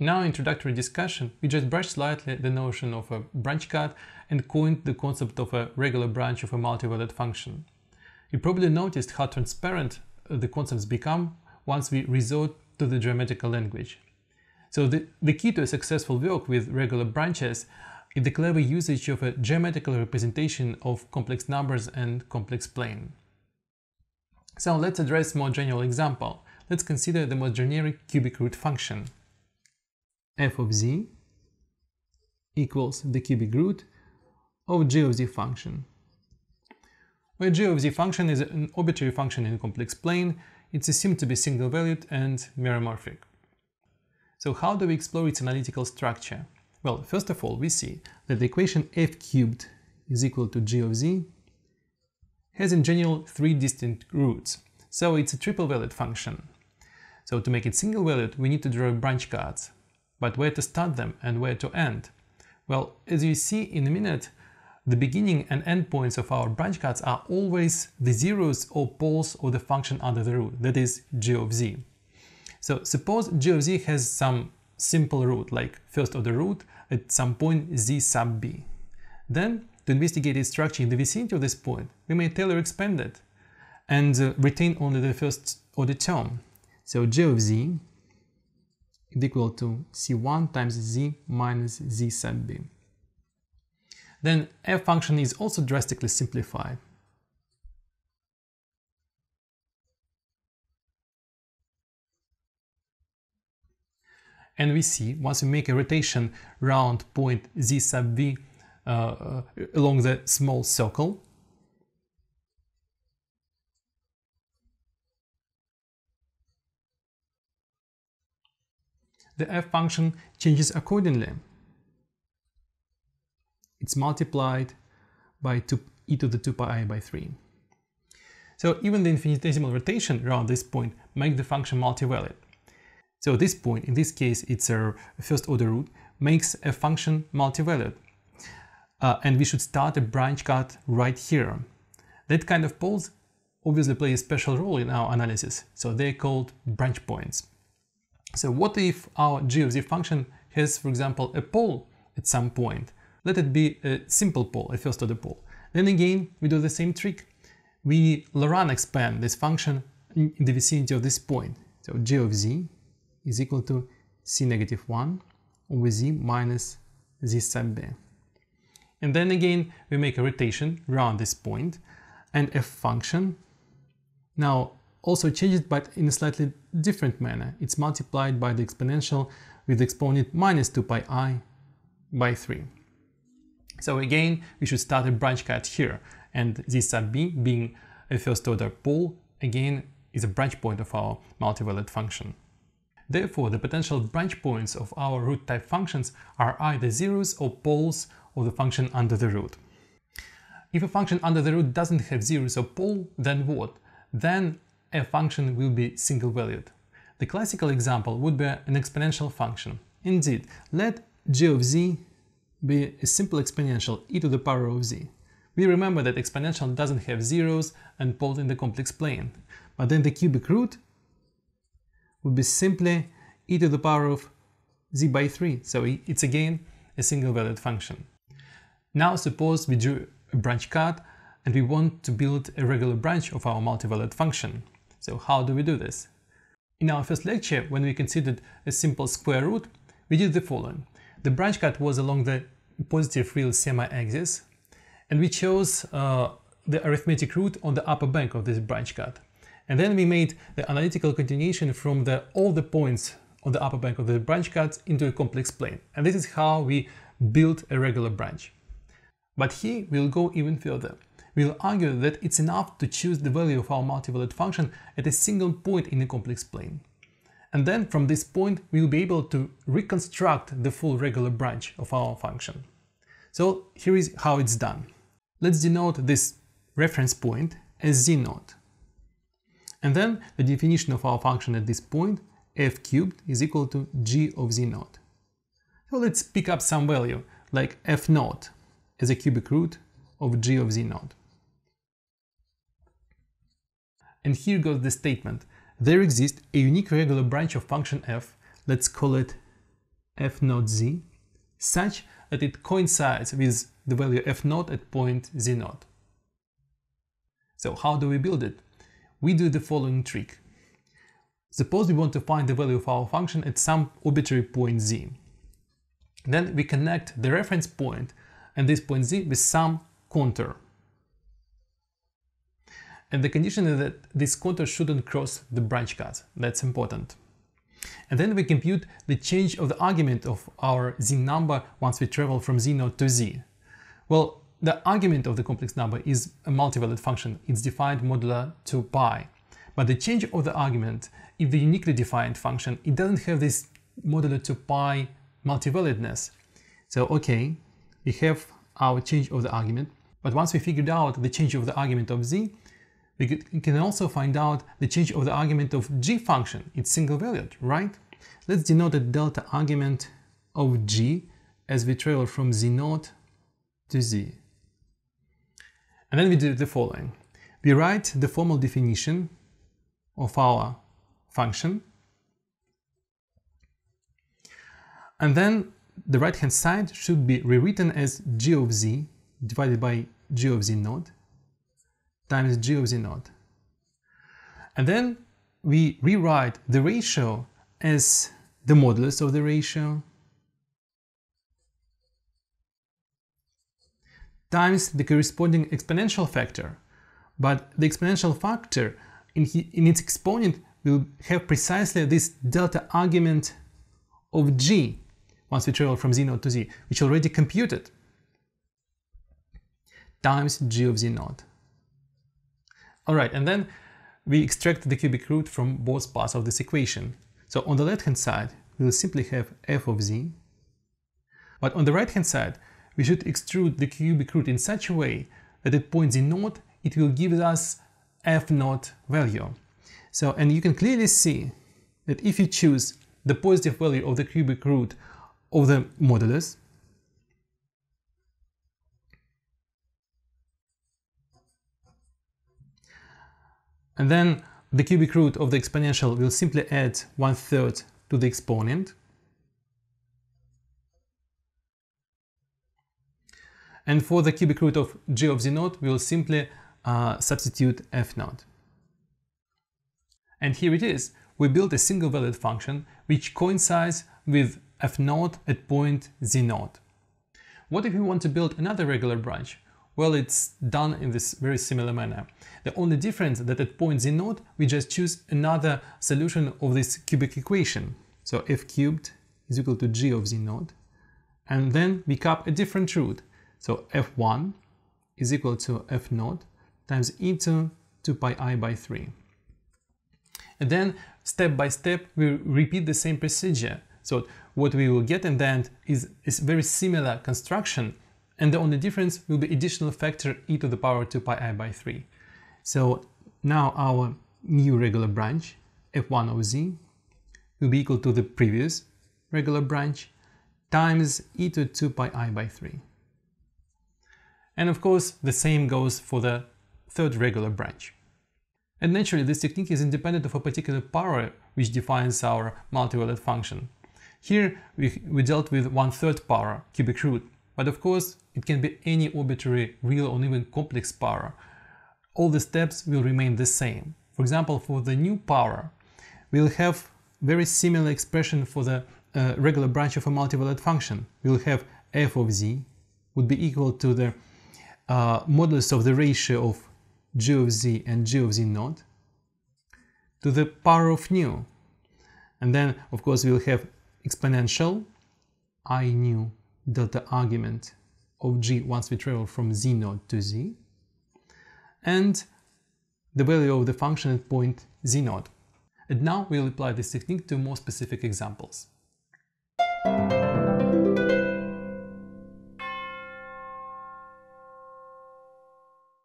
In our introductory discussion, we just brushed slightly the notion of a branch cut and coined the concept of a regular branch of a multivalued function. You probably noticed how transparent uh, the concepts become once we resort to the geometrical language. So the, the key to a successful work with regular branches is the clever usage of a geometrical representation of complex numbers and complex plane. So let's address more general example. Let's consider the most generic cubic root function f of z equals the cubic root of g of z function. Where g of z function is an arbitrary function in a complex plane, it's assumed to be single-valued and meromorphic. So how do we explore its analytical structure? Well, first of all, we see that the equation f cubed is equal to g of z has in general three distinct roots, so it's a triple-valued function. So to make it single-valued, we need to draw branch cuts, but where to start them and where to end? Well, as you see in a minute, the beginning and end points of our branch cuts are always the zeros or poles of the function under the root, that is g of z. So suppose g of z has some simple root, like first order root at some point z sub b. Then, to investigate its structure in the vicinity of this point, we may Taylor expand it and uh, retain only the first order term. So g of z is equal to c1 times z minus z sub b. Then f function is also drastically simplified. And we see, once we make a rotation round point z sub v uh, uh along the small circle, the f function changes accordingly. It's multiplied by 2, e to the 2 pi i by 3. So even the infinitesimal rotation around this point makes the function multivalued. So this point, in this case it's a first order root, makes a function multivalued. Uh, and we should start a branch cut right here. That kind of poles obviously play a special role in our analysis, so they're called branch points. So what if our g of z function has, for example, a pole at some point? Let it be a simple pole, a first order pole. Then again, we do the same trick. We Laurent expand this function in the vicinity of this point. So g of z is equal to c negative 1 over z minus z sub b. And then again, we make a rotation around this point and f function. Now, also changes but in a slightly different manner. It's multiplied by the exponential with the exponent minus 2 pi i by 3. So again, we should start a branch cut here, and this sub b being a first order pole, again, is a branch point of our multivalued function. Therefore, the potential branch points of our root type functions are either zeros or poles of the function under the root. If a function under the root doesn't have zeros or pole, then what? Then a function will be single-valued. The classical example would be an exponential function. Indeed, let g of z be a simple exponential e to the power of z. We remember that exponential doesn't have zeros and poles in the complex plane, but then the cubic root would be simply e to the power of z by 3, so it's again a single-valued function. Now suppose we drew a branch cut and we want to build a regular branch of our multivalued function. So how do we do this? In our first lecture, when we considered a simple square root, we did the following. The branch cut was along the positive real semi-axis, and we chose uh, the arithmetic root on the upper bank of this branch cut. And then we made the analytical continuation from the, all the points on the upper bank of the branch cut into a complex plane. And this is how we build a regular branch. But here we'll go even further we'll argue that it's enough to choose the value of our multivalued function at a single point in a complex plane. And then from this point we'll be able to reconstruct the full regular branch of our function. So here is how it's done. Let's denote this reference point as z naught. And then the definition of our function at this point, f cubed is equal to g of z naught. So let's pick up some value, like f naught as a cubic root of g of z naught. And here goes the statement. There exists a unique regular branch of function f, let's call it f naught z such that it coincides with the value f naught at point z naught. So how do we build it? We do the following trick. Suppose we want to find the value of our function at some arbitrary point z. Then we connect the reference point and this point z with some contour. And the condition is that this contour shouldn't cross the branch cut. That's important. And then we compute the change of the argument of our z number once we travel from z naught to z. Well, the argument of the complex number is a multivalued function. It's defined modulo 2 pi. But the change of the argument is the uniquely defined function. It doesn't have this modulo 2 pi multivaluedness. So, okay, we have our change of the argument. But once we figured out the change of the argument of z, we can also find out the change of the argument of g function. It's single valued, right? Let's denote the delta argument of g as we travel from z naught to z. And then we do the following. We write the formal definition of our function. And then the right hand side should be rewritten as g of z divided by g of z naught times g of z naught. And then we rewrite the ratio as the modulus of the ratio times the corresponding exponential factor. But the exponential factor in, in its exponent will have precisely this delta argument of g once we travel from z naught to z, which already computed, times g of z naught. Alright, and then we extract the cubic root from both parts of this equation. So on the left hand side, we will simply have f of z, but on the right hand side, we should extrude the cubic root in such a way that at point z naught, it will give us f naught value. So, and you can clearly see that if you choose the positive value of the cubic root of the modulus, and then the cubic root of the exponential will simply add one third to the exponent. And for the cubic root of g of z naught, we will simply uh, substitute f naught. And here it is. We built a single valued function which coincides with f naught at point z naught. What if we want to build another regular branch? Well, it's done in this very similar manner. The only difference that at point z naught, we just choose another solution of this cubic equation. So f cubed is equal to g of z naught. And then we cap a different root. So f1 is equal to f naught times e to 2 pi i by 3. And then step by step, we repeat the same procedure. So what we will get in the end is, is very similar construction and the only difference will be additional factor e to the power 2 pi i by 3. So now our new regular branch f1 of z will be equal to the previous regular branch times e to 2 pi i by 3. And of course, the same goes for the third regular branch. And naturally, this technique is independent of a particular power which defines our multivalued function. Here we, we dealt with one-third power, cubic root, but of course it can be any arbitrary real or even complex power. All the steps will remain the same. For example, for the nu power, we'll have very similar expression for the uh, regular branch of a multivalued function. We'll have f of z would be equal to the uh, modulus of the ratio of g of z and g of z naught to the power of nu. And then, of course, we'll have exponential i nu delta argument of g once we travel from z naught to z, and the value of the function at point z naught. And now we'll apply this technique to more specific examples.